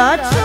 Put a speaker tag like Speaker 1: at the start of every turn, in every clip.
Speaker 1: राजा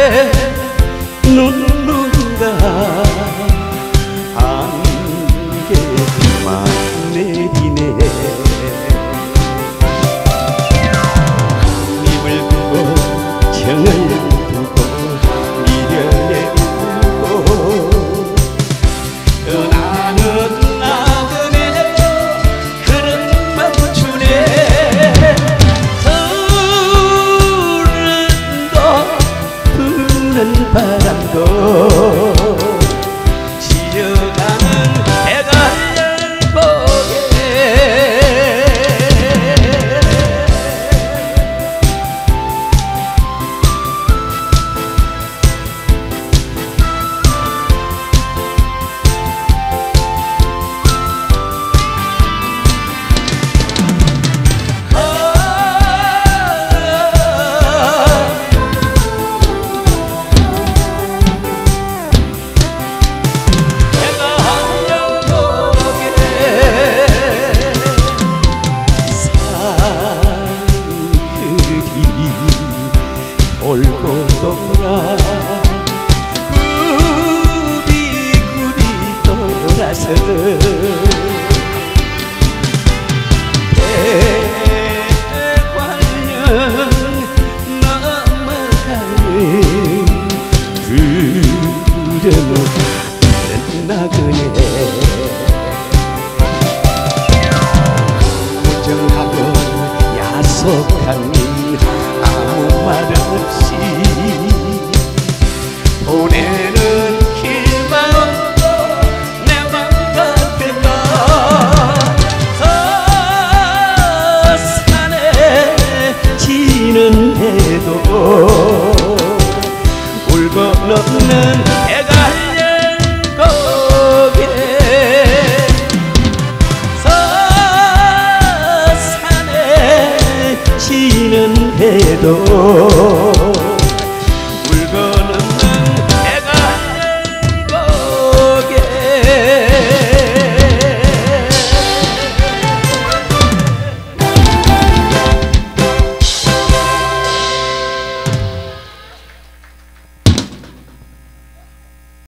Speaker 1: 내 눈물과 안개만 내리 대관령 넘어가는 그대로 해도 울고 넘는 해가 한년곡에 서산에 지는 해도